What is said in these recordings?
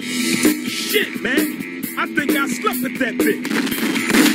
Shit, man. I think I slept with that bitch.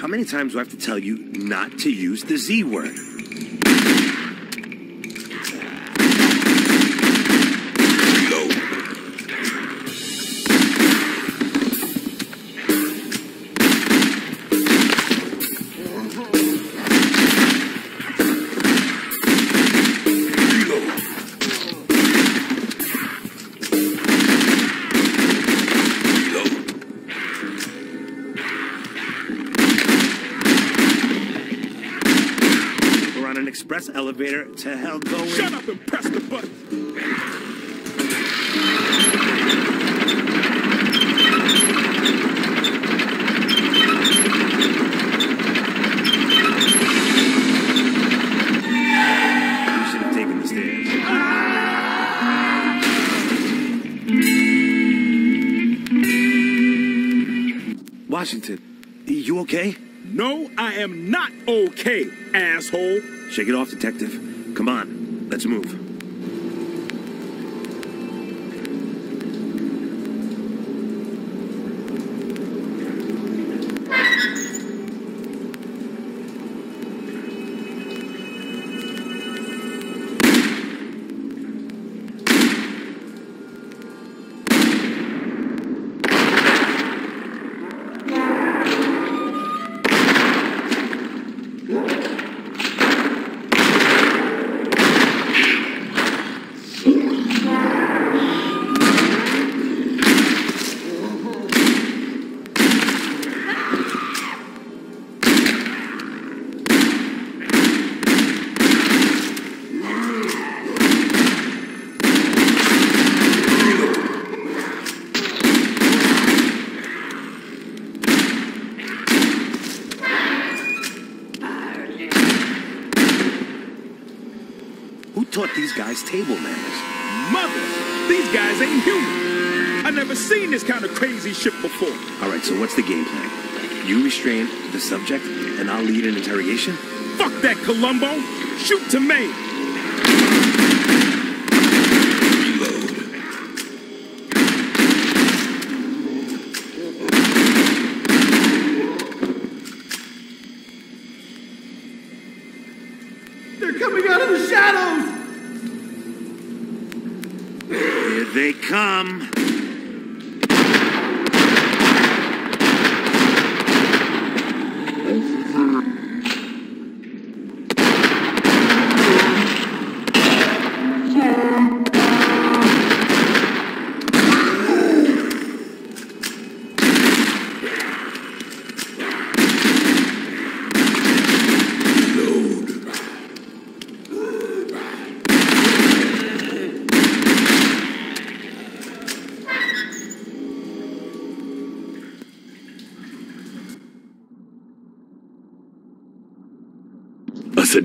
How many times do I have to tell you not to use the Z word? Elevator to hell going. Shut up and press the button. We should have taken the stairs. Washington, you okay? No, I am not okay, asshole. Shake it off, detective. Come on, let's move. Guys table manners? Mother, these guys ain't human. I never seen this kind of crazy shit before. All right, so what's the game plan? You restrain the subject, and I'll lead an interrogation? Fuck that, Columbo. Shoot to me. Reload. They're coming out of the shadows! They come.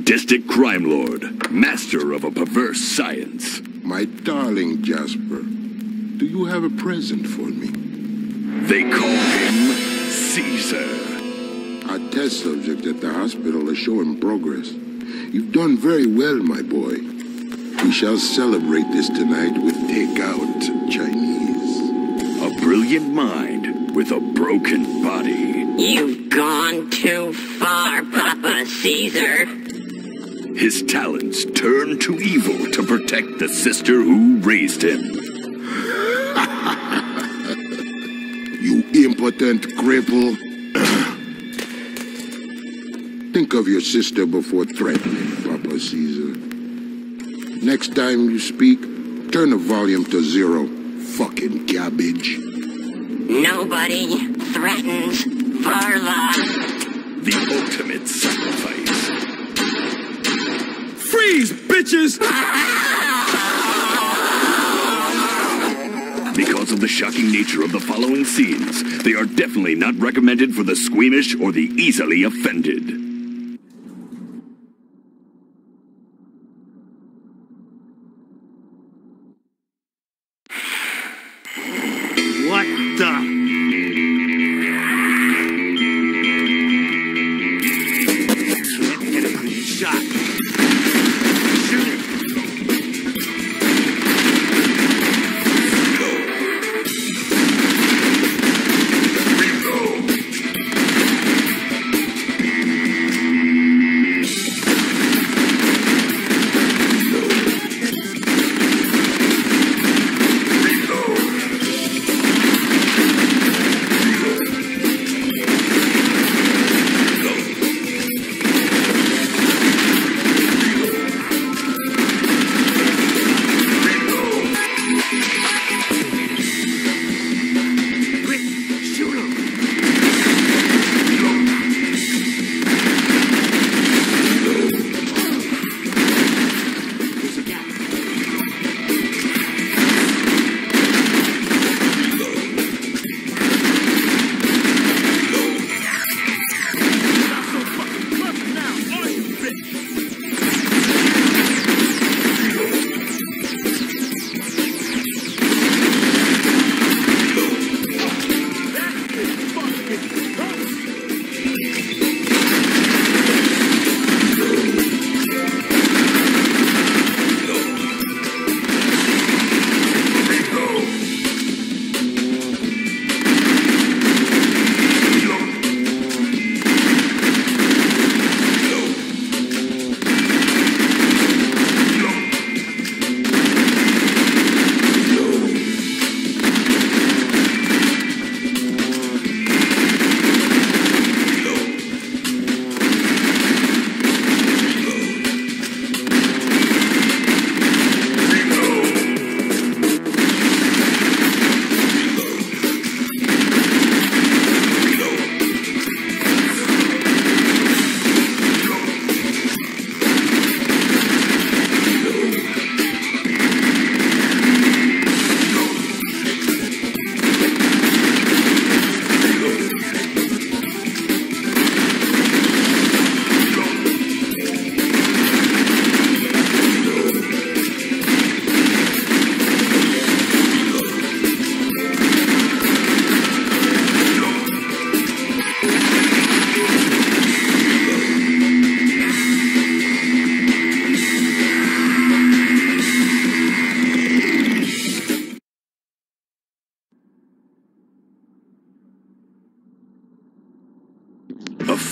Sadistic crime lord, master of a perverse science. My darling Jasper, do you have a present for me? They call him Caesar. Our test subject at the hospital is showing progress. You've done very well, my boy. We shall celebrate this tonight with takeout Chinese. A brilliant mind with a broken body. You've gone too far, Papa Caesar. His talents turn to evil to protect the sister who raised him. You impotent cripple. Think of your sister before threatening, Papa Caesar. Next time you speak, turn the volume to zero. Fucking cabbage. Nobody threatens Varla. The ultimate sacrifice. Freeze, bitches! Because of the shocking nature of the following scenes, they are definitely not recommended for the squeamish or the easily offended.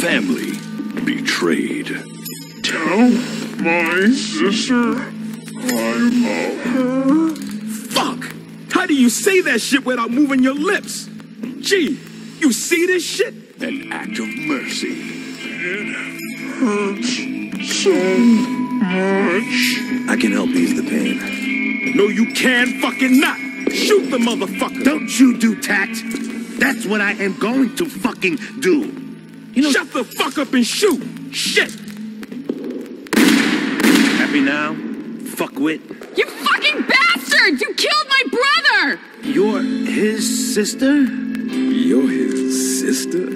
Family betrayed. Tell my sister I love her. Fuck! How do you say that shit without moving your lips? G, you see this shit? An act of mercy. It Hurts so much. I can help ease the pain. No, you can fucking not. Shoot the motherfucker. Don't you do tact? That's what I am going to fucking do. You know, Shut the fuck up and shoot. Shit. happy now? Fuckwit. You fucking bastard! You killed my brother! You're his sister? You're his sister?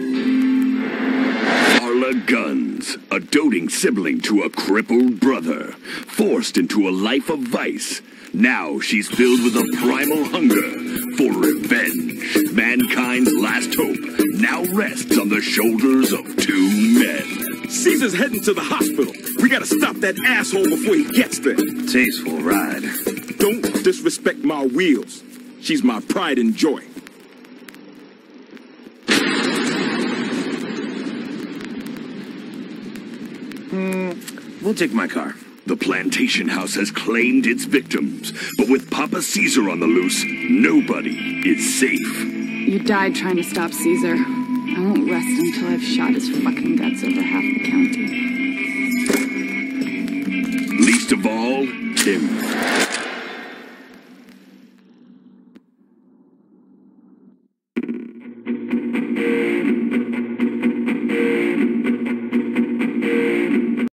Varla Guns, a doting sibling to a crippled brother, forced into a life of vice. Now she's filled with a primal hunger for revenge. Mankind's last hope now rests on the shoulders of two men. Caesar's heading to the hospital. We gotta stop that asshole before he gets there. Tasteful ride. Don't disrespect my wheels. She's my pride and joy. Mm. We'll take my car. The plantation house has claimed its victims, but with Papa Caesar on the loose, nobody is safe. You died trying to stop Caesar. I won't rest until I've shot his fucking guts over half the county. Least of all, Tim.